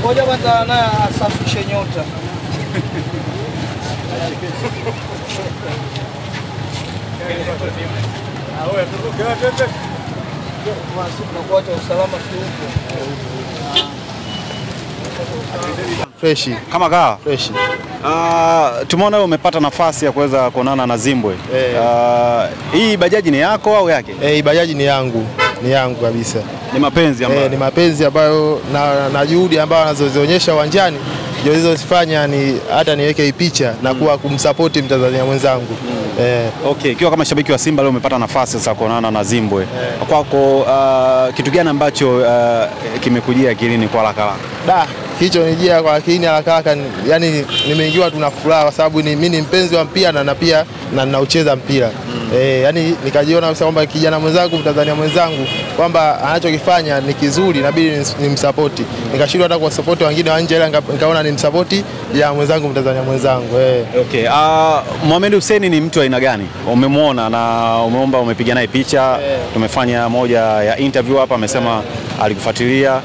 Ngoja kwanza naye asafishe nyota. Tunakuacha usalama si. Freshi, Kama kaa? freshi. uh, tumeona wewe umepata nafasi ya kuweza kuonana na Zimbwe Hey. uh, hii bajaji ni yako au yake? Eh, hey, bajaji ni yangu, ni yangu kabisa. Ni mapenzi ambayo. Eh, ni mapenzi ambayo na, na juhudi ambayo anazozionyesha uwanjani ndio zilizofanya ni hata niweke hii picha na kuwa kumsapoti Mtanzania mwenzangu. Eh, Okay, ikiwa kama shabiki wa Simba leo umepata nafasi sasa kuonana na Zimbwe kwako, uh, kitu gani ambacho uh, kimekujia akilini kwa haraka haraka? Kilichonijia kwa lakini haraka haraka, yani nimeingiwa tuna furaha kwa sababu ni, mimi ni mpenzi wa mpira na, na pia na ninaucheza mpira mm. eh, yani nikajiona kabisa kwamba kijana mwenzangu Mtanzania mwenzangu kwamba anachokifanya ni kizuri, inabidi ni nimsapoti. Nikashindwa hata kuwasapoti wengine wa nje, ila nikaona nikaona nimsapoti ya mwenzangu Mtanzania mwenzangu eh. Okay, uh, Mohamed Hussein ni mtu aina gani? Umemwona na umeomba umepiga naye picha tumefanya moja ya interview hapa, amesema alikufuatilia,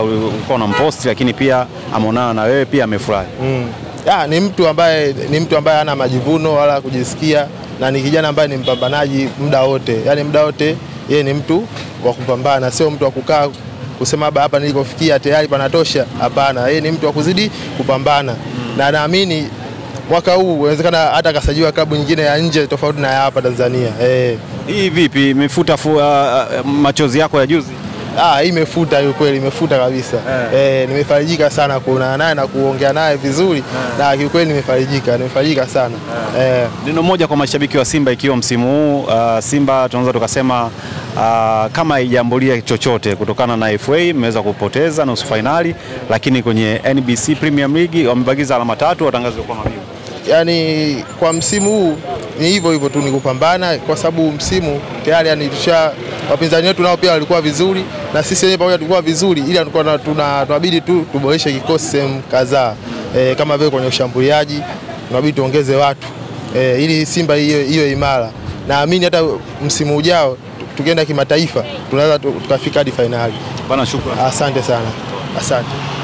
uh, ulikuwa mposti lakini pia ameonana na wewe pia amefurahi. Mm. Ya, ni mtu ambaye ni mtu ambaye hana majivuno wala kujisikia na ni kijana ambaye ni mpambanaji muda wote, yaani muda wote yeye ni mtu wa kupambana, sio mtu wa kukaa kusema hapa nilikofikia tayari panatosha. Hapana, yeye ni mtu wa kuzidi kupambana na naamini mwaka huu inawezekana hata akasajiliwa klabu nyingine ya nje tofauti na ya hapa Tanzania. Eh. Hii vipi, imefuta fu, uh, machozi yako ya juzi? Ah, hii imefuta hiyo kweli, imefuta kabisa. Eh, nimefarijika sana kuonana naye na kuongea naye vizuri na kiukweli nimefarijika, nimefarijika sana. Eh. Neno moja kwa mashabiki wa Simba, ikiwa msimu huu uh, Simba tunaweza tukasema uh, kama haijambulia chochote kutokana na FA mmeweza kupoteza nusu fainali, lakini kwenye NBC Premier League wamebakiza alama tatu, watangazwa kuwa mabingwa. yani kwa msimu huu ni hivyo hivyo tu, ni kupambana kwa sababu msimu tayari yani tusha wapinzani wetu nao pia walikuwa vizuri na sisi wenyewe pamoja tulikuwa vizuri, ili tulikuwa na- tunabidi tu tuboreshe kikosi sehemu kadhaa e, kama vile kwenye ushambuliaji tunabidi tuongeze watu e, ili Simba hiyo imara. Naamini hata msimu ujao tukienda kimataifa tunaweza tukafika hadi fainali. Bwana, shukrani. Asante sana, asante.